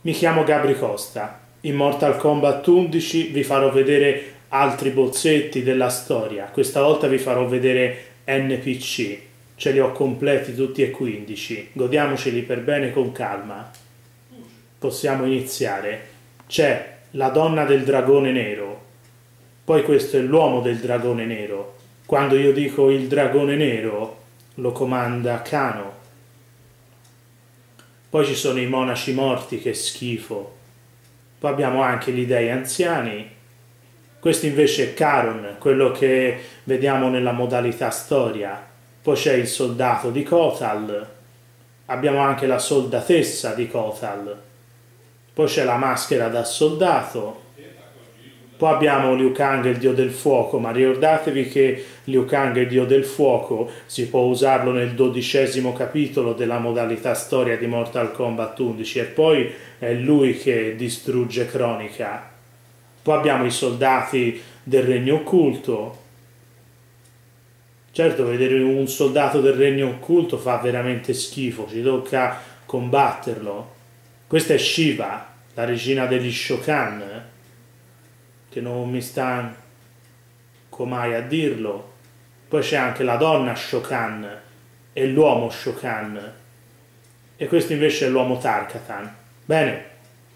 Mi chiamo Gabri Costa. In Mortal Kombat 11 vi farò vedere altri bozzetti della storia. Questa volta vi farò vedere NPC. Ce li ho completi tutti e 15. Godiamoceli per bene con calma. Possiamo iniziare. C'è la donna del dragone nero. Poi questo è l'uomo del dragone nero. Quando io dico il dragone nero, lo comanda Kano. Poi ci sono i monaci morti, che schifo. Poi abbiamo anche gli dei anziani. Questo invece è Caron, quello che vediamo nella modalità storia. Poi c'è il soldato di Kotal. Abbiamo anche la soldatessa di Kotal. Poi c'è la maschera da soldato poi abbiamo Liu Kang, il dio del fuoco, ma ricordatevi che Liu Kang, il dio del fuoco, si può usarlo nel dodicesimo capitolo della modalità storia di Mortal Kombat 11 e poi è lui che distrugge Cronica. Poi abbiamo i soldati del regno occulto. Certo, vedere un soldato del regno occulto fa veramente schifo, ci tocca combatterlo. Questa è Shiva, la regina degli Shokan che non mi stanco mai a dirlo. Poi c'è anche la donna Shokan e l'uomo Shokan. E questo invece è l'uomo Tarkatan. Bene,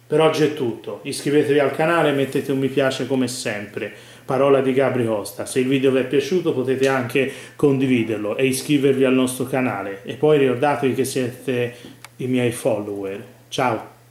per oggi è tutto. Iscrivetevi al canale e mettete un mi piace come sempre. Parola di Gabri Costa. Se il video vi è piaciuto potete anche condividerlo e iscrivervi al nostro canale. E poi ricordatevi che siete i miei follower. Ciao!